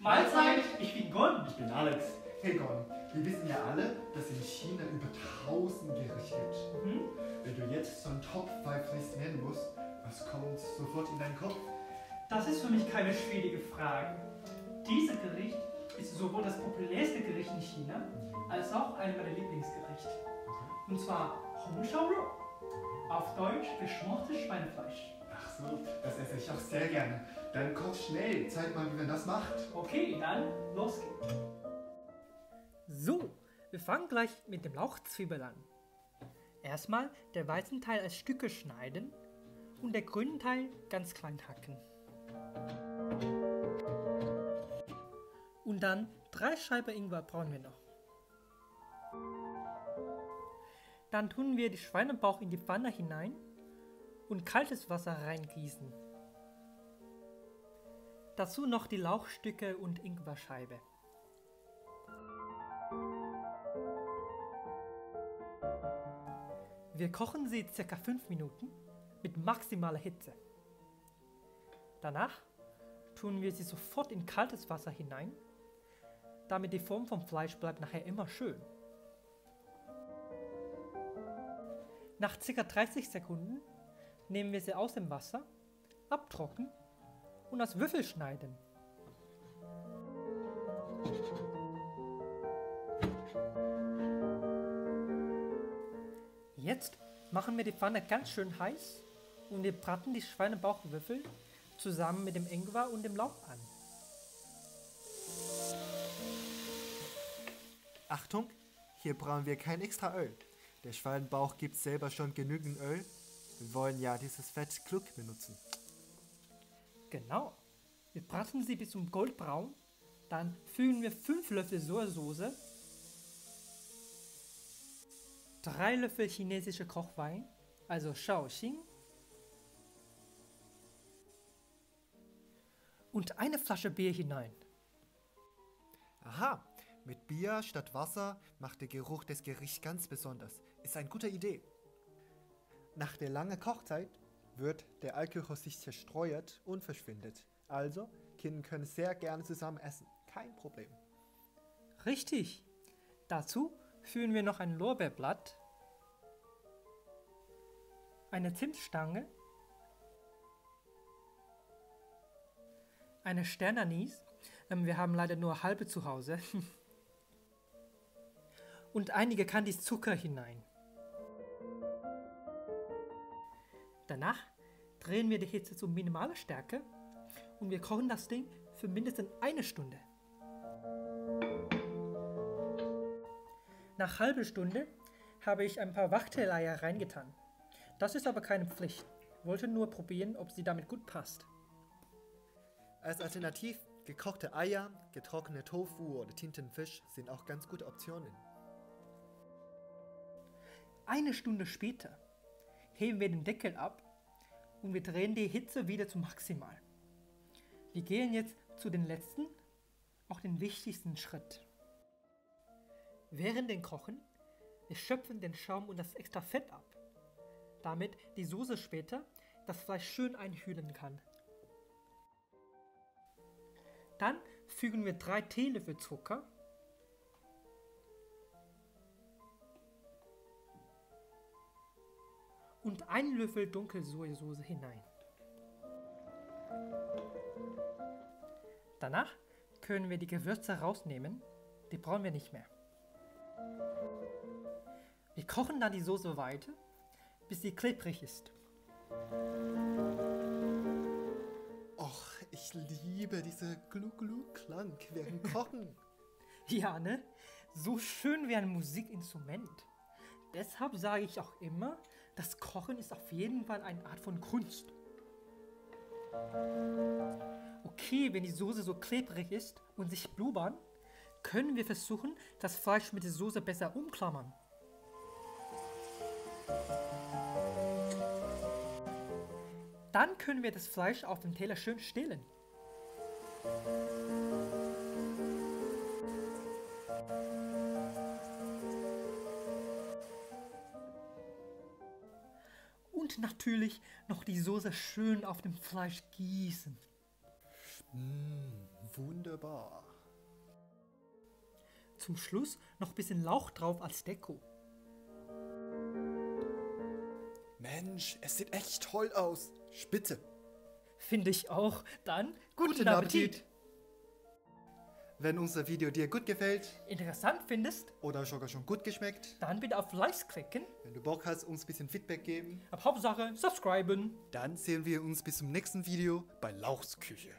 Mahlzeit, ich bin Gon. Ich bin Alex. Hey Gon, wir wissen ja alle, dass in China über 1000 Gerichte gibt. Mhm. Wenn du jetzt so ein Top 5 List nennen musst, was kommt sofort in deinen Kopf? Das ist für mich keine schwierige Frage. Dieses Gericht ist sowohl das populärste Gericht in China, als auch einer meiner Lieblingsgerichte. Und zwar Hong Shao. Auf Deutsch geschmortes Schweinefleisch. Ach so, das esse ich auch sehr gerne. Dann koch schnell, zeig mal, wie man das macht. Okay, dann los geht's. So, wir fangen gleich mit dem Lauchzwiebel an. Erstmal der weißen Teil als Stücke schneiden und der grünen Teil ganz klein hacken. Und dann drei Scheiben Ingwer brauchen wir noch. Dann tun wir die Schweinebauch in die Pfanne hinein und kaltes Wasser reingießen. Dazu noch die Lauchstücke und Ingwerscheibe. Wir kochen sie ca. 5 Minuten mit maximaler Hitze. Danach tun wir sie sofort in kaltes Wasser hinein, damit die Form vom Fleisch bleibt nachher immer schön. Nach ca. 30 Sekunden nehmen wir sie aus dem Wasser, abtrocknen und als Würfel schneiden. Jetzt machen wir die Pfanne ganz schön heiß und wir braten die Schweinebauchwürfel zusammen mit dem Ingwer und dem Lauch an. Achtung, hier brauchen wir kein extra Öl. Der Schweinebauch gibt selber schon genügend Öl. Wir wollen ja dieses Fett klug benutzen. Genau. Wir braten sie bis zum Goldbraun. Dann fügen wir 5 Löffel Sojasauce, 3 Löffel chinesische Kochwein, also Shaoxing, und eine Flasche Bier hinein. Aha, mit Bier statt Wasser macht der Geruch des Gerichts ganz besonders. Ist eine gute Idee. Nach der langen Kochzeit wird der Alkohol sich zerstreut und verschwindet. Also, Kinder können sehr gerne zusammen essen. Kein Problem. Richtig. Dazu fügen wir noch ein Lorbeerblatt, eine Zimtstange, eine Sternanis, ähm, wir haben leider nur halbe zu Hause, und einige Candies Zucker hinein. Danach drehen wir die Hitze zu minimaler Stärke und wir kochen das Ding für mindestens eine Stunde. Nach halbe Stunde habe ich ein paar Wachteleier reingetan. Das ist aber keine Pflicht. Ich wollte nur probieren, ob sie damit gut passt. Als Alternativ, gekochte Eier, getrocknete Tofu oder Tintenfisch sind auch ganz gute Optionen. Eine Stunde später heben wir den Deckel ab und wir drehen die Hitze wieder zu maximal. Wir gehen jetzt zu den letzten, auch den wichtigsten Schritt. Während dem Kochen, wir schöpfen den Schaum und das extra Fett ab, damit die Soße später das Fleisch schön einhüllen kann. Dann fügen wir drei Teelöffel Zucker, und einen Löffel Dunkelsojasauce hinein. Danach können wir die Gewürze rausnehmen, die brauchen wir nicht mehr. Wir kochen dann die Soße weiter, bis sie klebrig ist. Och, ich liebe diese Glu-Glu-Klang während Kochen. Ja, ne? So schön wie ein Musikinstrument. Deshalb sage ich auch immer, das Kochen ist auf jeden Fall eine Art von Kunst. Okay, wenn die Soße so klebrig ist und sich blubbern, können wir versuchen, das Fleisch mit der Soße besser umklammern. Dann können wir das Fleisch auf dem Teller schön stehlen. Und natürlich noch die Soße schön auf dem Fleisch gießen. Wunderbar. Zum Schluss noch ein bisschen Lauch drauf als Deko. Mensch, es sieht echt toll aus. Spitze. Finde ich auch. Dann guten, Guten Appetit. Appetit. Wenn unser Video dir gut gefällt Interessant findest, oder sogar schon gut geschmeckt, dann bitte auf Likes klicken. wenn du Bock hast, uns ein bisschen Feedback geben, Aber Hauptsache subscriben. dann sehen wir uns bis zum nächsten Video bei Lauchs Küche.